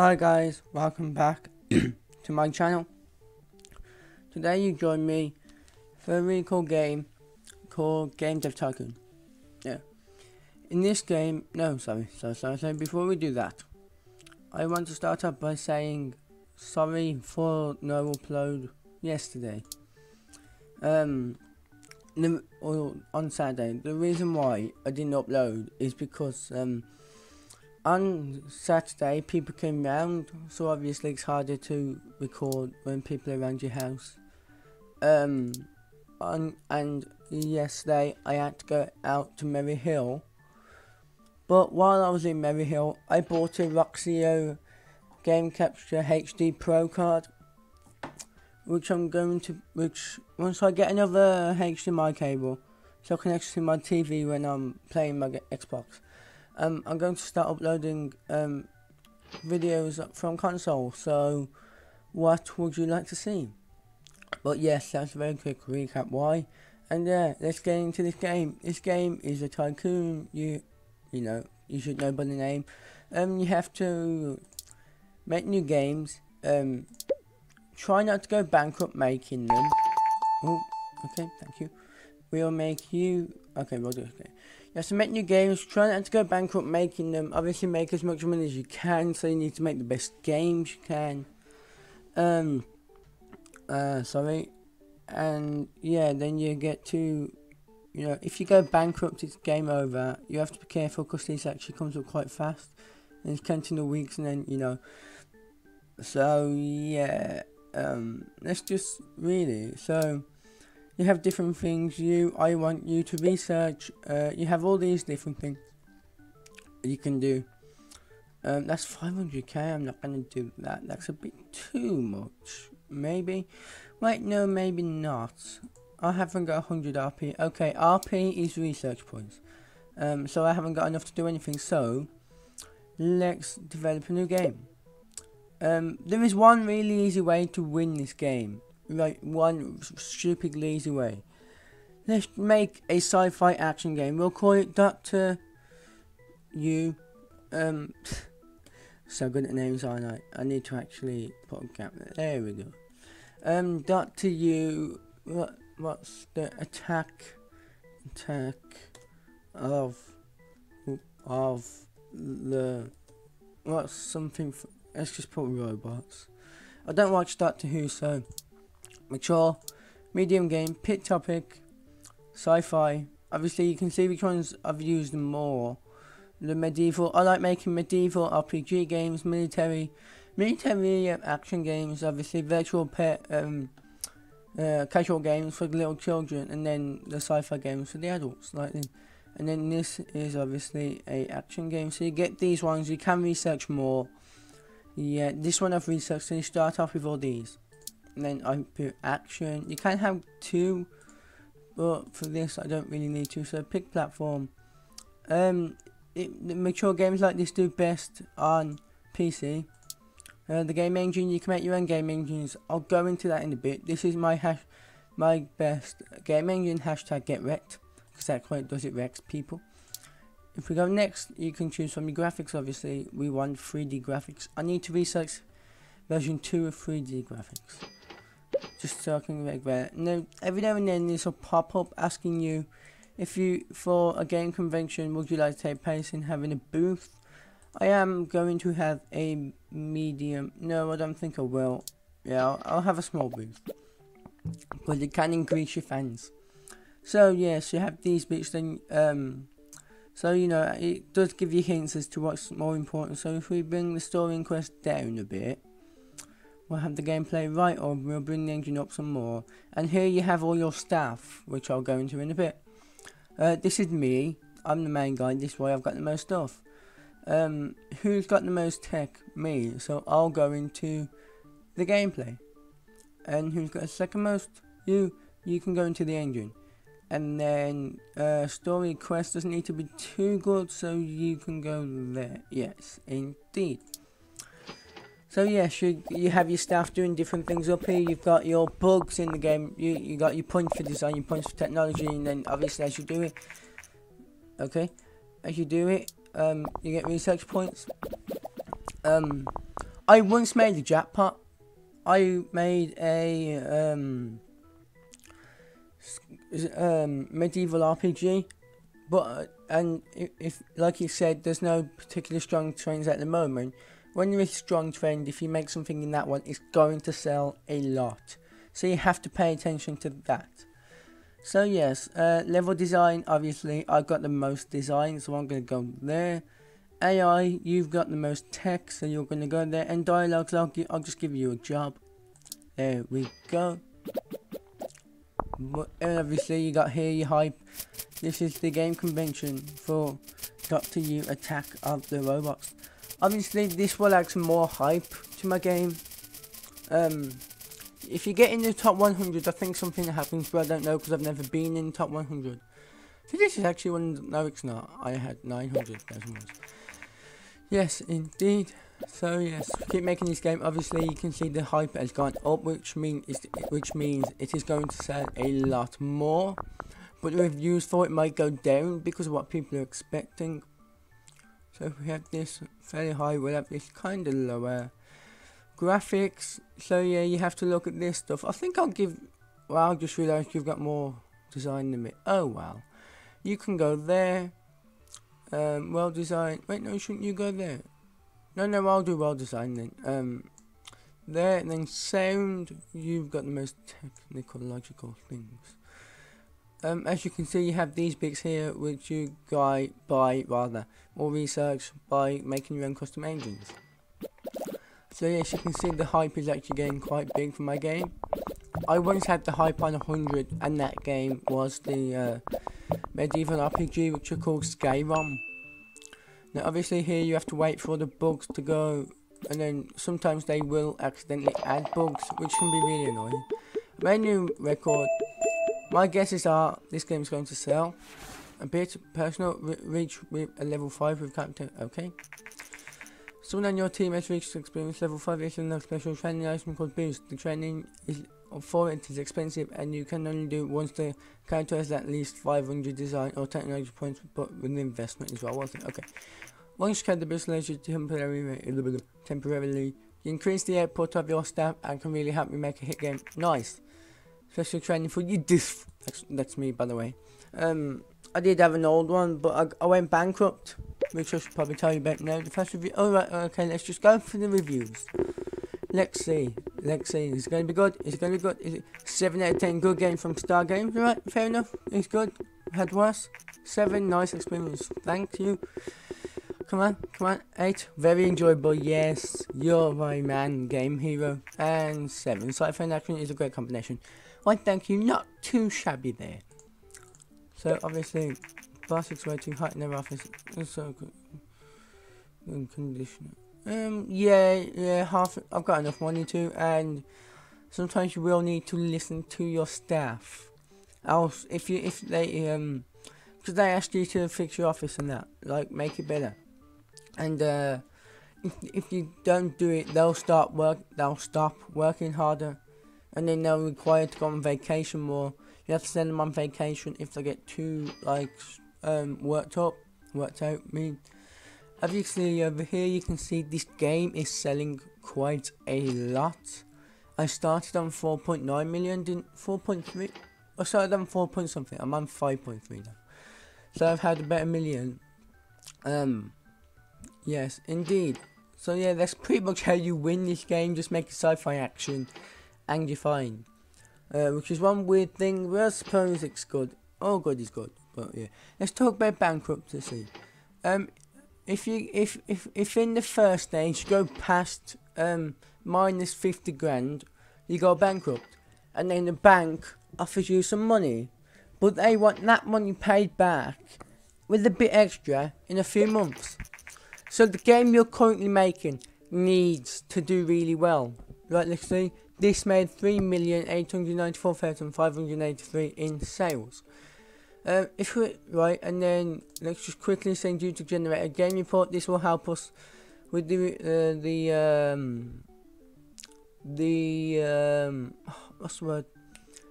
Hi guys, welcome back to my channel. Today you join me for a really cool game called Game Dev Tycoon. Yeah. In this game, no, sorry, sorry, sorry, sorry, before we do that, I want to start off by saying sorry for no upload yesterday. Um, the, on Saturday, the reason why I didn't upload is because, um, on Saturday, people came round, so obviously it's harder to record when people are around your house. Um, on, and yesterday I had to go out to Merry Hill. But while I was in Merry Hill, I bought a Roxio Game Capture HD Pro card, which I'm going to, which once I get another HDMI cable, so I can actually see my TV when I'm playing my Xbox um, I'm going to start uploading um, videos from console. So, what would you like to see? But yes, that's a very quick recap. Why? And yeah, let's get into this game. This game is a tycoon. You, you know, you should know by the name. Um, you have to make new games. Um, try not to go bankrupt making them. Oh, okay, thank you. We'll make you. Okay, we'll do it. Okay. You have to make new games, try not to go bankrupt making them. Obviously, make as much money as you can, so you need to make the best games you can. Um, uh, sorry. And yeah, then you get to, you know, if you go bankrupt, it's game over. You have to be careful because this actually comes up quite fast. And it's counting the weeks, and then, you know. So, yeah. Um, let's just really. So, you have different things. You I want you to research uh, you have all these different things you can do. Um, that's 500k I'm not gonna do that. That's a bit too much. Maybe wait no maybe not. I haven't got 100 RP okay RP is research points. Um, so I haven't got enough to do anything. So let's develop a new game. Um, there is one really easy way to win this game like one stupid lazy way. Let's make a sci-fi action game. We'll call it Doctor You. Um, so good at names, aren't I? I need to actually put a gap there. There we go. Um, Doctor You. What? What's the attack? Attack of of the what's something? For, let's just put robots. I don't watch Doctor Who, so mature, medium game, pit topic, sci-fi. Obviously, you can see which ones I've used more. The medieval, I like making medieval RPG games, military, military action games, obviously virtual pet, um, uh, casual games for the little children, and then the sci-fi games for the adults, like. And then this is obviously a action game, so you get these ones, you can research more. Yeah, this one I've researched, so you start off with all these and then I put action. You can have two, but for this I don't really need to. So pick platform. Um, it, mature games like this do best on PC. Uh, the game engine, you can make your own game engines. I'll go into that in a bit. This is my hash, my best game engine hashtag get wrecked because that's quite does it wrecks people. If we go next, you can choose from your graphics. Obviously, we want 3D graphics. I need to research version 2 of 3D graphics just talking like that. Now, every now and then this will pop up asking you if you, for a game convention, would you like to take place in having a booth? I am going to have a medium, no I don't think I will. Yeah, I'll, I'll have a small booth. But it can increase your fans. So yes, you have these bits then, um, so you know, it does give you hints as to what's more important. So if we bring the story quest down a bit, we'll have the gameplay right or we'll bring the engine up some more. And here you have all your staff, which I'll go into in a bit. Uh, this is me, I'm the main guy, this way I've got the most stuff. Um, who's got the most tech? Me, so I'll go into the gameplay. And who's got the second most? You, you can go into the engine. And then, uh, story quest doesn't need to be too good, so you can go there. Yes, indeed. So yes, you you have your staff doing different things up here. You've got your bugs in the game. You you got your points for design, your points for technology, and then obviously as you do it, okay, as you do it, um, you get research points. Um, I once made a jackpot. I made a um, um medieval RPG, but and if like you said, there's no particular strong trends at the moment. When you're a strong trend, if you make something in that one, it's going to sell a lot. So you have to pay attention to that. So yes, uh, level design, obviously I've got the most design, so I'm going to go there. AI, you've got the most text, so you're going to go there. And dialogues, I'll, I'll just give you a job. There we go. But obviously you got here your hype. This is the game convention for Doctor You Attack of the Robots. Obviously this will add some more hype to my game. Um, if you get in the top 100, I think something happens, but I don't know because I've never been in top 100. So this is actually one, no it's not, I had 900,000 ones. Yes, indeed. So yes, keep making this game. Obviously, you can see the hype has gone up, which means which means it is going to sell a lot more. But the reviews for it might go down because of what people are expecting. So if we have this fairly high, we'll have this kind of lower graphics. So yeah, you have to look at this stuff. I think I'll give. Well, I just realised you've got more design than me. Oh well, you can go there. Um, well designed. Wait, no, shouldn't you go there? No, no, I'll do well designed then. Um, there, and then sound. You've got the most technical, logical things. Um, as you can see, you have these bits here, which you guy buy rather, or research by making your own custom engines. So yes, you can see the hype is actually getting quite big for my game. I once had the hype on 100, and that game was the uh, medieval RPG, which are called Skyrim. Now, obviously, here you have to wait for the bugs to go, and then sometimes they will accidentally add bugs, which can be really annoying. Menu record my guesses are this game is going to sell. A bit personal re reach with a level 5 with character okay? Someone on your team has reached experience level 5 is a special training item called boost. The training is for it is expensive and you can only do it once. The character has at least 500 design or technology points but with the investment as well wasn't it? Okay. Once you the boost you temporarily temporarily increase the output of your staff and can really help you make a hit game. Nice special training for you. This that's, that's me, by the way. Um, I did have an old one, but I, I went bankrupt, which I should probably tell you about now. The first review. All right, okay. Let's just go for the reviews. Let's see. Let's see. Is it going to be good? Is it going to be good? Is it seven out of ten? Good game from Star Games. All right, fair enough. It's good. Had worse. Seven. Nice experience. Thank you. Come on, come on. Eight. Very enjoyable. Yes, you're my man, game hero. And seven. Sci-fi action is a great combination. Why thank you, not too shabby there. So obviously, plastics way too hot in their office. It's so good. Good conditioner. Um, yeah, yeah, half. I've got enough money to, and sometimes you will need to listen to your staff. Else, if you if they um, because they ask you to fix your office and that, like make it better, and uh, if if you don't do it, they'll start work. They'll stop working harder and then they're required to go on vacation more. You have to send them on vacation if they get too like um, worked up, worked out. I mean, obviously over here you can see this game is selling quite a lot. I started on 4.9 million, didn't 4.3. I started on 4 point something. I'm on 5.3 now. So I've had about a million. Um, yes, indeed. So yeah, that's pretty much how you win this game. Just make a sci-fi action find. Uh, which is one weird thing, I suppose it's good. Oh, good is good, but yeah. Let's talk about bankruptcy. Um, if you if if if in the first stage you go past um minus fifty grand, you go bankrupt, and then the bank offers you some money, but they want that money paid back with a bit extra in a few months. So the game you're currently making needs to do really well. Right, let's see. This made 3,894,583 in sales. Uh, if we, right, and then let's just quickly send you to generate a game report. This will help us with the uh, the um, the um, what's the word?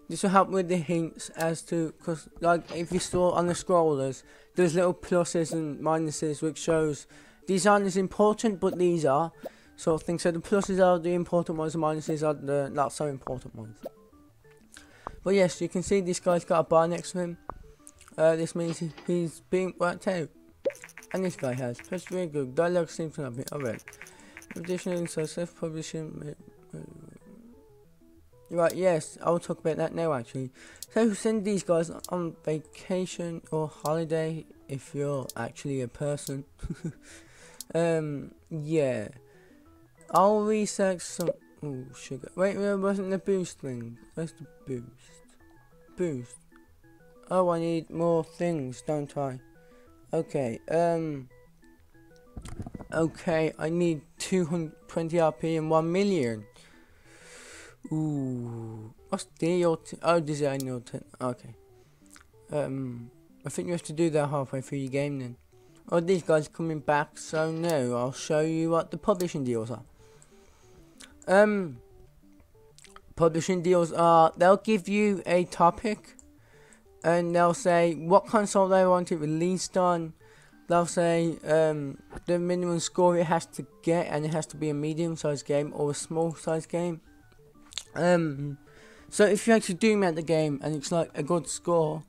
This will help with the hints as to because like if you saw on the scrollers, there's little pluses and minuses which shows aren't as important, but these are. Sort of thing. So the pluses are the important ones, the minuses are the not so important ones. But yes, you can see this guy's got a bar next to him. Uh, this means he's being worked out. And this guy has. That's very good. Dialogue seems to have been. Additionally, so self-publishing. Uh, right, yes, I'll talk about that now actually. So send these guys on vacation or holiday if you're actually a person. um, yeah. I'll research some. Oh, sugar. Wait, where wasn't the boost thing? Where's the boost? Boost. Oh, I need more things, don't I? Okay, um. Okay, I need 220 RP and 1 million. Ooh. What's the Oh, design your Okay. Um. I think you have to do that halfway through your game then. Oh, these guys coming back, so no, I'll show you what the publishing deals are. Um, publishing deals are, they'll give you a topic, and they'll say what console they want it released on. They'll say um, the minimum score it has to get, and it has to be a medium-sized game or a small-sized game. Um, so if you actually do make the game and it's like a good score,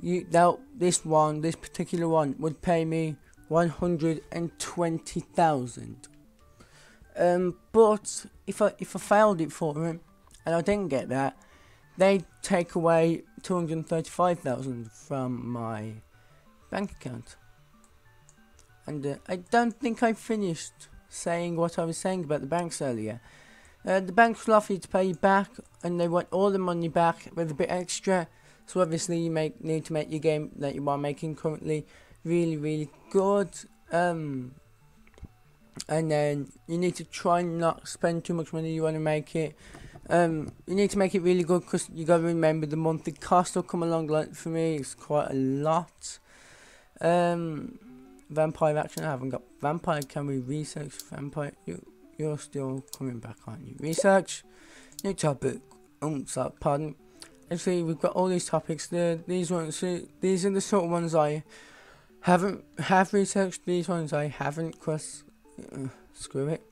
you now this one, this particular one, would pay me one hundred and twenty thousand. Um, but if I if I failed it for him, and I didn't get that, they take away two hundred thirty-five thousand from my bank account. And uh, I don't think I finished saying what I was saying about the banks earlier. Uh, the banks will offer you to pay you back, and they want all the money back with a bit extra so obviously you make need to make your game that you are making currently really really good. Um, and then you need to try and not spend too much money. You want to make it. Um, you need to make it really good because you got to remember the monthly cost will come along. Like for me, it's quite a lot. Um, vampire action. I haven't got vampire. Can we research vampire? You you're still coming back, aren't you? Research. New topic. Um, sorry, pardon actually we've got all these topics there these ones these are the sort of ones I haven't have researched these ones I haven't because uh, screw it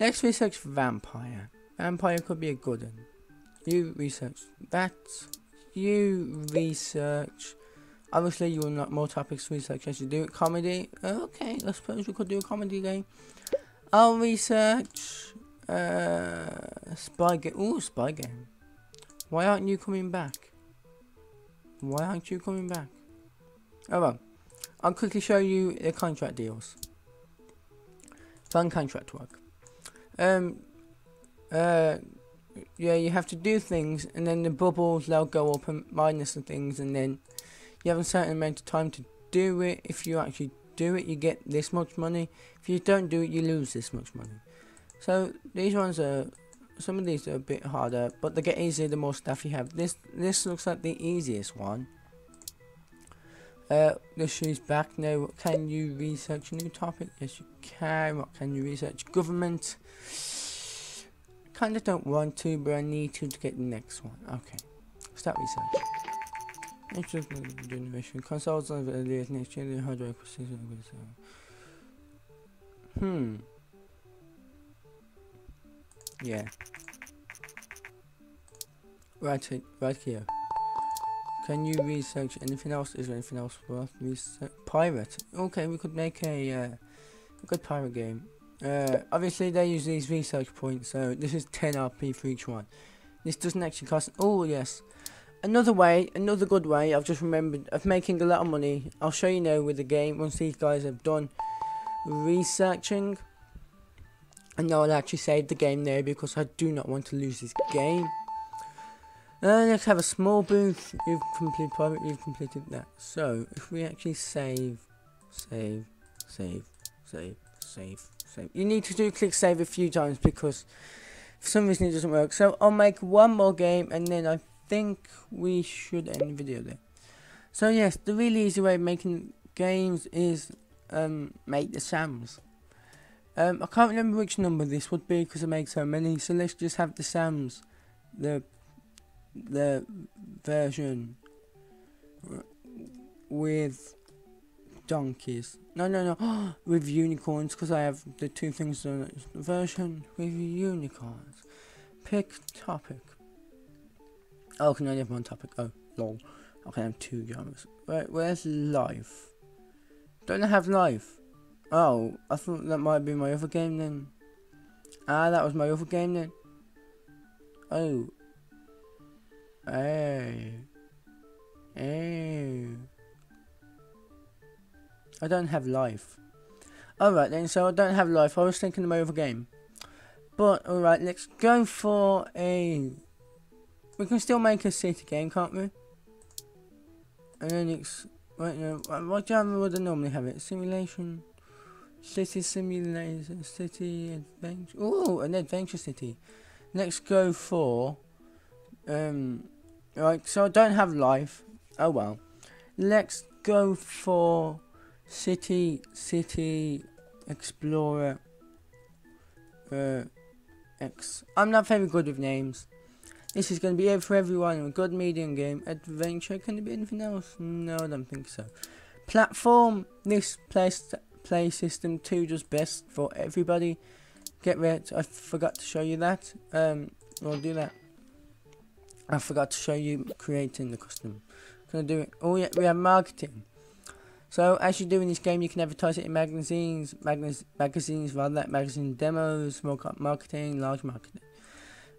let's research vampire vampire could be a good one you research that you research obviously you will not more topics research as you do it comedy okay I suppose we could do a comedy game I'll research uh spy game ooh spy game why aren't you coming back? Why aren't you coming back? Oh well. I'll quickly show you the contract deals. Fun contract work. Um uh yeah, you have to do things and then the bubbles they'll go up and minus the things and then you have a certain amount of time to do it. If you actually do it you get this much money. If you don't do it you lose this much money. So these ones are some of these are a bit harder, but they get easier the more stuff you have. This this looks like the easiest one. Uh, the shoes back now. Can you research a new topic? Yes, you can. What can you research? Government. Kind of don't want to, but I need to to get the next one. Okay, start research. Next generation consoles of the next year. Hardware Hmm. Yeah. Right, right here. Can you research anything else? Is there anything else worth research? Pirate. Okay, we could make a, uh, a good pirate game. Uh, obviously they use these research points, so this is 10 RP for each one. This doesn't actually cost. Oh yes, another way, another good way. I've just remembered of making a lot of money. I'll show you now with the game once these guys have done researching. And I'll actually save the game there because I do not want to lose this game. Uh, let's have a small booth. You've completed private, you've completed that. So, if we actually save, save, save, save, save, save. You need to do click save a few times because for some reason it doesn't work. So, I'll make one more game and then I think we should end the video there. So, yes, the really easy way of making games is um, make the SAMs. Um, I can't remember which number this would be because I make so many. So let's just have the Sams, the the version with donkeys. No, no, no. with unicorns, because I have the two things it. Version with unicorns. Pick topic. Oh, can I have one topic? Oh, lol. Okay, I have two genres. Right, where's life? Don't I have life? Oh, I thought that might be my other game then. Ah, that was my other game then. Oh. Hey. Hey. I don't have life. Alright then, so I don't have life. I was thinking of my game. But, alright, let's go for a... We can still make a city game, can't we? And then it's... Wait, no, what genre would I normally have it? Simulation... City simulation, city adventure. Oh, an adventure city. Let's go for. Um, right. So I don't have life. Oh well. Let's go for city, city explorer. Uh, X. I'm not very good with names. This is going to be it for everyone. A good medium game. Adventure. Can there be anything else? No, I don't think so. Platform. This place play system 2 just best for everybody. Get ready. I forgot to show you that. Um, I'll do that. I forgot to show you creating the custom. Can I do it? Oh yeah, we have marketing. So as you do in this game, you can advertise it in magazines, magazines, magazines rather, magazine demos, small marketing, large marketing.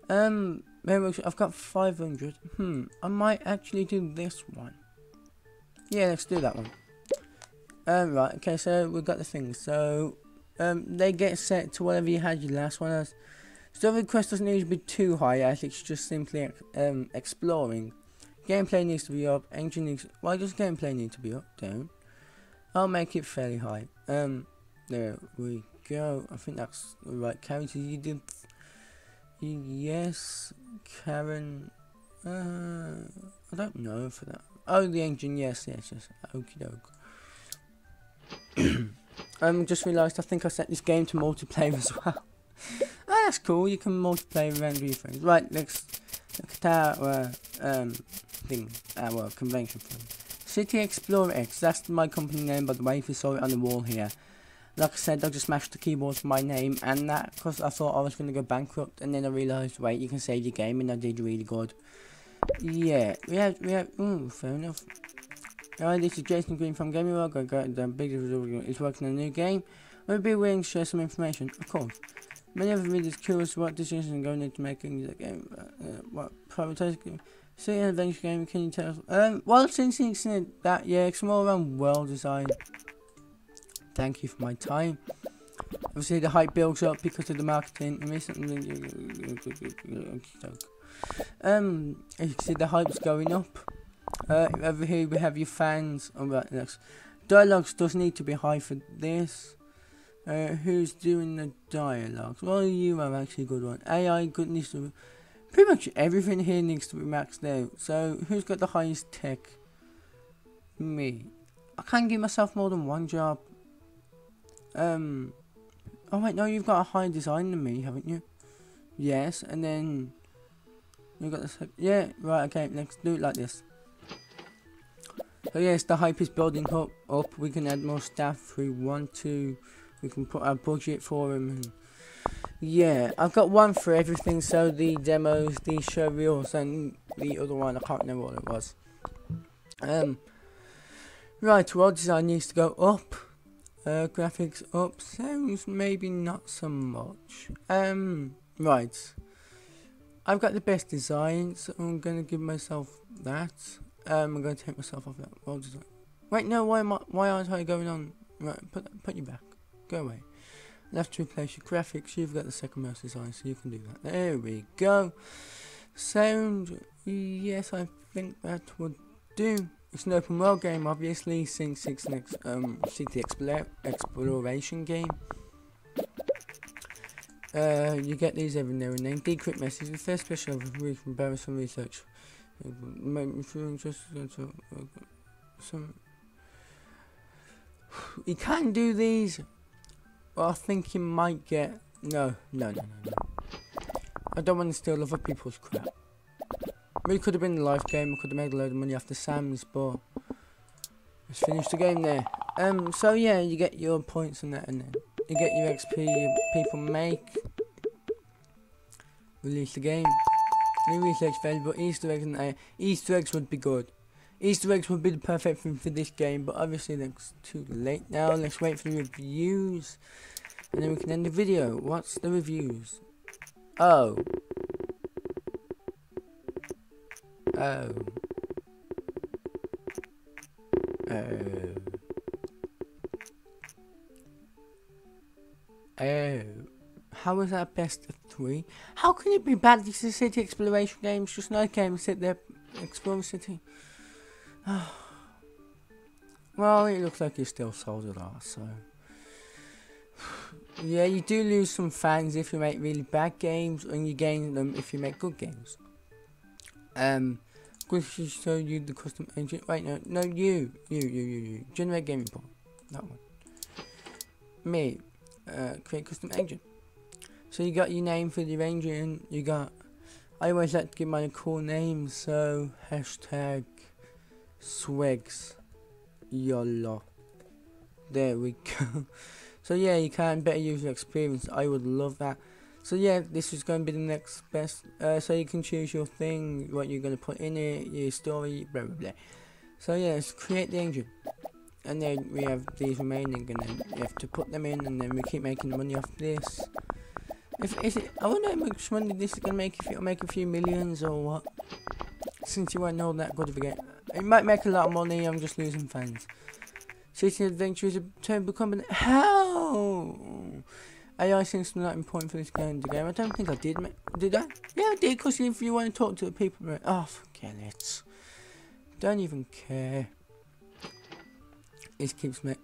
Um, I've got 500. Hmm, I might actually do this one. Yeah, let's do that one. Um, right, okay, so we've got the things. So, um, they get set to whatever you had your last one as. So the quest doesn't need to be too high, as it's just simply um, exploring. Gameplay needs to be up, engine needs... Why does gameplay need to be up? Down. I'll make it fairly high. Um, there we go. I think that's the right character. You did... Yes, Karen... Uh, I don't know for that. Oh, the engine, yes, yes, yes. Okie doke. um, just realised I think I set this game to multiplayer as well. That's cool. You can multiplayer with your. Right, look at our um, thing, our convention thing. City Explorer X. That's my company name, by the way. If you saw it on the wall here. Like I said, I just smashed the keyboard for my name and that because I thought I was going to go bankrupt, and then I realised, wait, you can save your game, and I did really good. Yeah, we have, we have, ooh, fair enough. Hi, this is Jason Green from Gaming World. I got the big is working on a new game. We'll be willing to share some information, of course. Many of the readers curious what decisions are going into making the game. Uh, what privatizing City an adventure game, can you tell us? Um, well, since it's that, yeah, it's more around world design. Thank you for my time. Obviously, the hype builds up because of the marketing. Um, you can see the hype's going up. Uh, over here we have your fans. Alright, next. Dialogues does need to be high for this. Uh, who's doing the dialogues? Well, you have actually a good one. AI goodness. Pretty much everything here needs to be maxed out. So, who's got the highest tech? Me. I can't give myself more than one job. Um. Oh wait, no, you've got a higher design than me, haven't you? Yes, and then you got this. Yeah, right. Okay, let's do it like this. So yes, the hype is building up. Up, we can add more staff if we want to. We can put our budget for them. yeah, I've got one for everything. So the demos, the show reels, and the other one I can't remember what it was. Um, right, world design needs to go up. Uh, graphics up, sounds maybe not so much. Um, right. I've got the best design, so I'm gonna give myself that. Um, I'm going to take myself off that. Well designed. Wait, no. Why am I? Why aren't I going on? Right, put put you back. Go away. Left to replace your graphics. You've got the second most design, so you can do that. There we go. Sound. Yes, I think that would do. It's an open world game, obviously, since it's an ex um, city exploration game. Uh, you get these every now and then. Decrypt message. The first special the week from Barris Research some you can do these but I think you might get no no no no no I don't want to steal other people's crap we could have been a life game we could have made a load of money after Sam's but let's finish the game there Um, so yeah, you get your points and that, and then you get your XP people make. Release the game. New research available. Easter eggs and uh, Easter eggs would be good. Easter eggs would be the perfect thing for this game, but obviously that's too late now. Let's wait for the reviews, and then we can end the video. What's the reviews? Oh. Oh. Oh. Oh. How is that best of three? How can it be bad? This is city exploration games, just no game sit there, explore the city. well, it looks like you still sold it off, so. yeah, you do lose some fans if you make really bad games, and you gain them if you make good games. Um, going to show you the custom engine. Wait, no, no, you, you, you, you, you. Generate game report. That one. Me. Uh, create custom engine. So you got your name for the engine. You got. I always like to give mine a cool name. So hashtag swigs YOLO. There we go. so yeah, you can better user experience. I would love that. So yeah, this is going to be the next best. Uh, so you can choose your thing, what you're going to put in it, your story, blah blah blah. So yeah, let's create the engine. And then we have these remaining, and then you have to put them in, and then we keep making money off this. If is it, I wonder how much money this is gonna make. If it'll make a few millions or what. Since you weren't all that good of a game, it might make a lot of money. I'm just losing fans. City Adventure is a terrible company. How? AI seems to not important for this game. The game. I don't think I did. Did I? Yeah, I did. Cause if you want to talk to the people, oh, forget it. Don't even care. This keeps me.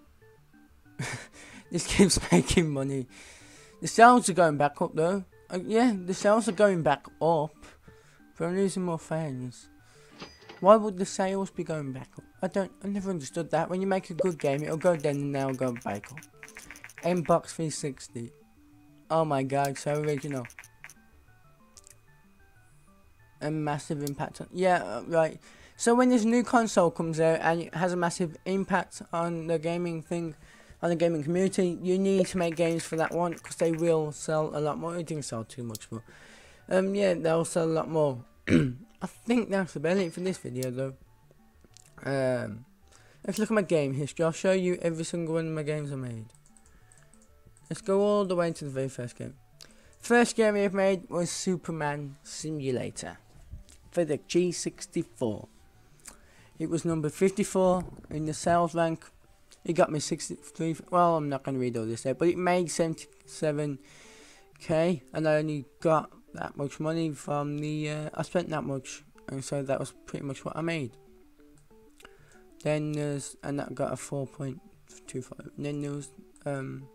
this keeps making money. The sales are going back up though. Uh, yeah, the sales are going back up. But I'm losing more fans. Why would the sales be going back up? I don't. I never understood that. When you make a good game, it'll go down and now go back up. Xbox 360. Oh my god, so original. A massive impact on. Yeah, uh, right. So when this new console comes out and it has a massive impact on the gaming thing, on the gaming community, you need to make games for that one because they will sell a lot more. It didn't sell too much, but um, yeah, they'll sell a lot more. I think that's about it for this video, though. Um, let's look at my game history. I'll show you every single one of my games I made. Let's go all the way to the very first game. First game I've made was Superman Simulator for the G64. It was number 54 in the sales rank. It got me 63. Well, I'm not going to read all this there, but it made 77k, and I only got that much money from the. Uh, I spent that much, and so that was pretty much what I made. Then there's and that got a 4.25. Then there was um,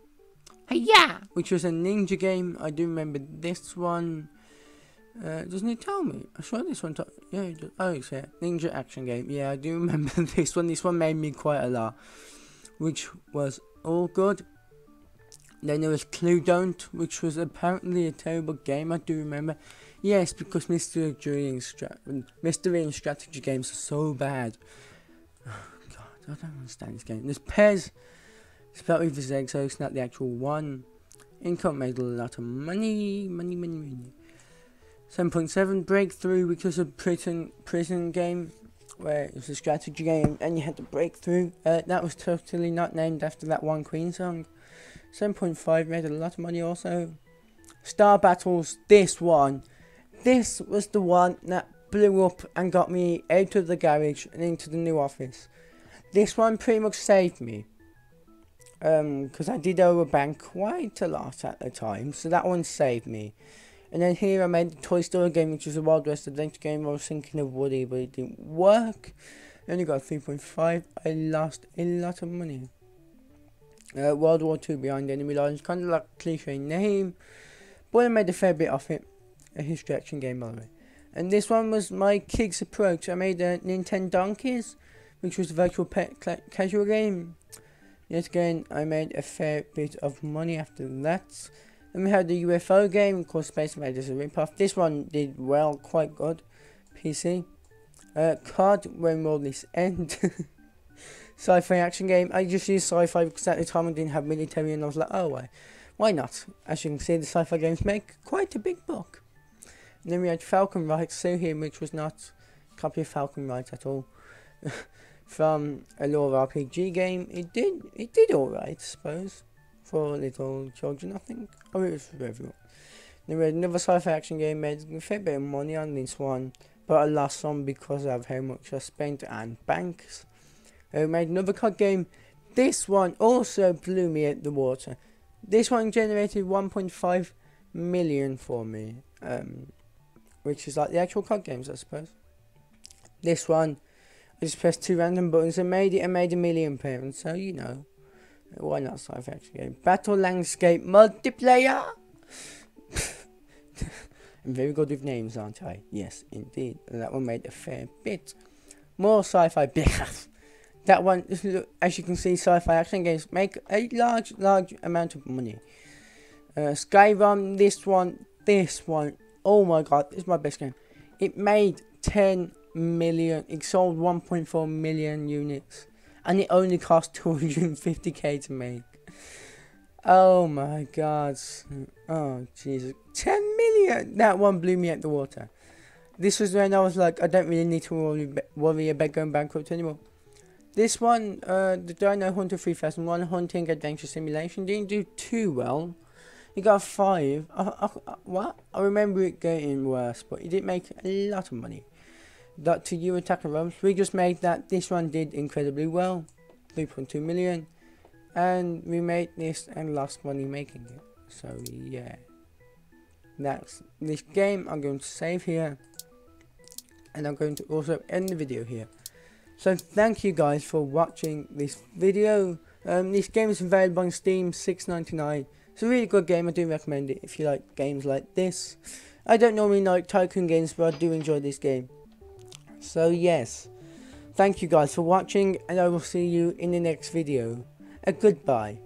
yeah, which was a ninja game. I do remember this one. Uh, doesn't it tell me? I saw this one. yeah, does. oh, it's a ninja action game. Yeah, I do remember this one. This one made me quite a lot, which was all good. Then there was Clue Don't, which was apparently a terrible game. I do remember. Yes, because mystery during mystery and strategy games are so bad. Oh, God, I don't understand this game. There's Pez. Spelled with his egg, so it's not the actual one. Income made a lot of money, money, money, money. 7.7 breakthrough because of prison prison game where it was a strategy game and you had to break through. Uh, that was totally not named after that one Queen song. 7.5 made a lot of money also. Star Battles, this one. This was the one that blew up and got me out of the garage and into the new office. This one pretty much saved me. Um, because I did owe a bank quite a lot at the time, so that one saved me. And then here I made the Toy Story game, which was a Wild West adventure game. I was thinking of Woody, but it didn't work. I only got 3.5. I lost a lot of money. Uh, World War II Behind Enemy Lines, kind of like cliche name, but I made a fair bit of it. A history action game, by the way. And this one was my kids' approach. I made a Nintendo Donkeys, which was a virtual pet casual game. Yet again, I made a fair bit of money after that. Then we had the UFO game, course, Space Invaders a ripoff. This one did well, quite good. PC. Uh, Card When Will This End? sci-fi action game. I just used sci-fi because at the time I didn't have military and I was like, oh, why, why not? As you can see, the sci-fi games make quite a big buck. And then we had Falcon so here, which was not a copy of Falcon Rights at all. From a lore RPG game, it did it did alright, I suppose, for little children. I think, or it was for everyone. Then we had another sci-fi action game made a fair bit of money on this one, but I lost some because of how much I spent and banks. I made another COD game. This one also blew me at the water. This one generated 1.5 million for me, um, which is like the actual COD games, I suppose. This one, I just pressed two random buttons and made it and made a million pounds. So you know, why not sci-fi action game? Battle Landscape multiplayer. I'm very good with names, aren't I? Yes, indeed. That one made a fair bit. More sci-fi. that one, as you can see, sci-fi action games make a large, large amount of money. Uh, Skyrim, this one, this one, oh my god, this is my best game. It made 10 million, it sold 1.4 million units, and it only cost 250k to make. Oh my god. Oh Jesus. 10 million! That one blew me out the water. This was when I was like, I don't really need to worry, worry about going bankrupt anymore. This one, uh, the Dino Hunter 3001 Hunting Adventure Simulation didn't do too well. It got 5. I, what? I remember it getting worse, but it did make a lot of money. That to You Attack of Rome, we just made that. This one did incredibly well. 3.2 million and we made this and lost money making it so yeah that's this game I'm going to save here and I'm going to also end the video here so thank you guys for watching this video. Um, this game is available on Steam 6.99 it's a really good game. I do recommend it if you like games like this. I don't normally like tycoon games but I do enjoy this game. So yes. Thank you guys for watching and I will see you in the next video. A goodbye.